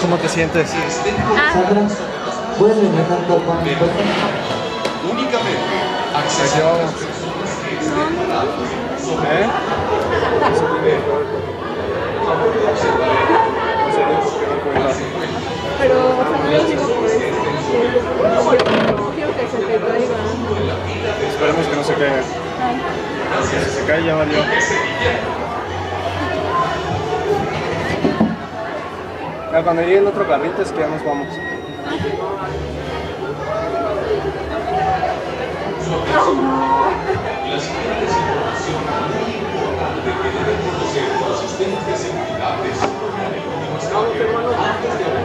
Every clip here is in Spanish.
¿Cómo te sientes? Sandra, ¿puedes regresar tu alcohol? Únicamente. ¿Eh? Pero, o sea, no lo digo por eso. No quiero que se te caiga. Esperemos que no se caiga. Si se cae ya valió. Cuando llegue el otro carrito es que ya nos vamos.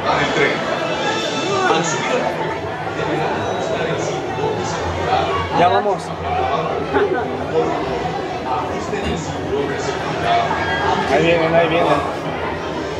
del tren. Al subir a la Ya vamos. Ahí vienen, ahí vienen. Ahí vamos. accesarán las personas que estén paradas sobre los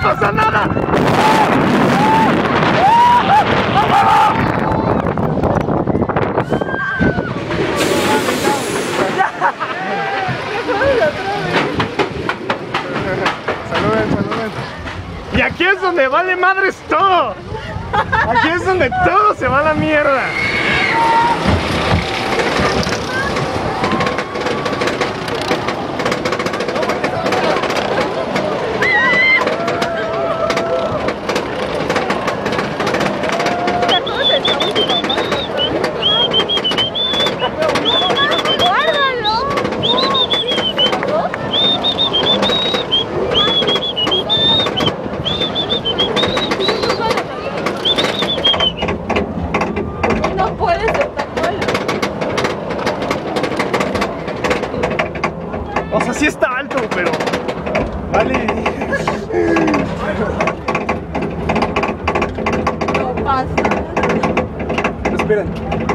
pasa nada! Saluden, saluden. Y aquí es donde vale madres todo. Aquí es donde todo se va a la mierda. Puedes estar cola. O sea, sí está alto, pero. Vale. No pasa. Esperen.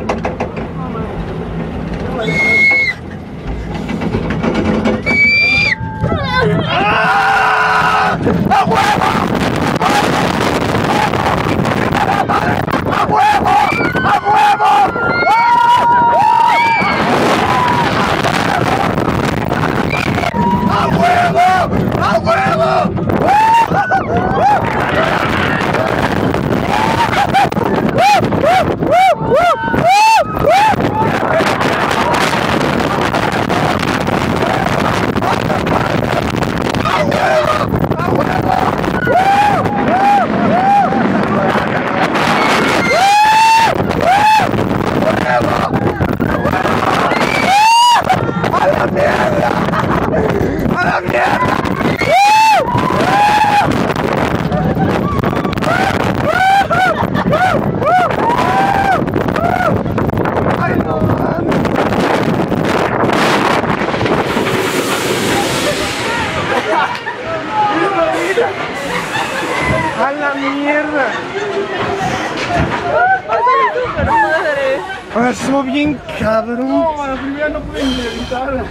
Madre. Estuvo bien cabrón. No, la primera no pude ni evitar.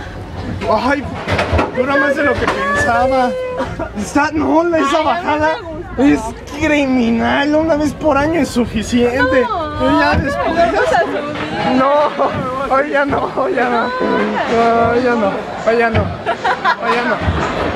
Ay, dura más de lo que pensaba. Está, no, esa bajada es criminal. Una vez por año es suficiente. No. ya después. Hoy ya no, hoy ya no. Hoy ya no, hoy ya no. Hoy ya no. Ya.